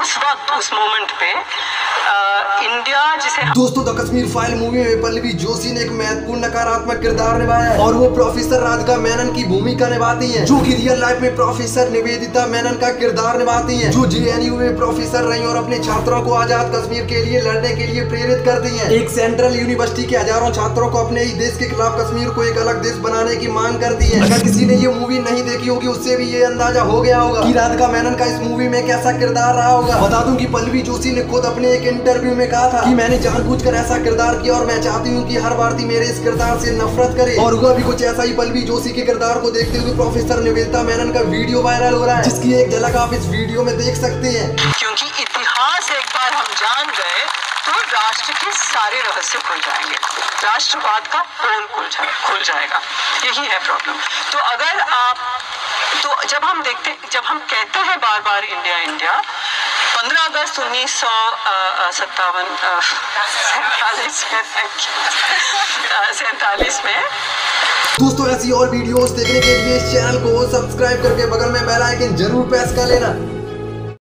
उस वक्त उस मोमेंट पे दोस्तों, द कश्मीर फ़ाइल मूवी में पल्लवी जोशी ने एक महत्वपूर्ण नकारात्मक किरदार निभाया और वो प्रोफेसर राधिका मेनन की भूमिका निभाती है, जो कि रियल लाइफ में प्रोफेसर निवेदिता मेनन का किरदार निभाती है, जो जेएनयू में प्रोफेसर रही और अपने छात्रों को आज़ाद कश्मीर के लिए लड़ने के लिए प्रेरित करती है। एक सेंट्रल यूनिवर्सिटी के हज़ारों छात्रों को अपने ही देश के खिलाफ कश्मीर को एक अलग देश बनाने की मांग करती है। अगर किसी ने ये मूवी नहीं देखी होगी, उससे भी ये अंदाज़ा हो गया होगा कि राधिका मेनन का इस मूवी में कैसा किरदार रहा होगा। बता दूँ कि पल्लवी जोशी ने खुद अपने एक इंटरव्यू में कहा था कि मैंने जानबूझकर ऐसा किरदार किया और मैं चाहती हूँ कि हर भारतीय मेरे इस किरदार से नफरत करे। और हुआ भी कुछ ऐसा ही, पल्लवी जोशी के किरदार को देखते हुए प्रोफेसर निवेदिता मेनन का वीडियो वायरल हो रहा है, जिसकी एक झलक आप इस वीडियो में देख सकते हैं। क्योंकि इतिहास एक बार हम जान गए तो राष्ट्र के सारे रहस्य खुल जाएँगे। राष्ट्रवाद का पोल खुल जाए खुल जाएगा। यही है प्रॉब्लम तो अगर आप तो जब हम देखते, जब हम कहते हैं बार बार इंडिया अगस्त उन्नीस सौ सत्तावन सैतालीस में सैतालीस में। दोस्तों, ऐसी और वीडियोस देखने के लिए चैनल को सब्सक्राइब करके बगल में बेल आइकन ज़रूर प्रेस कर लेना।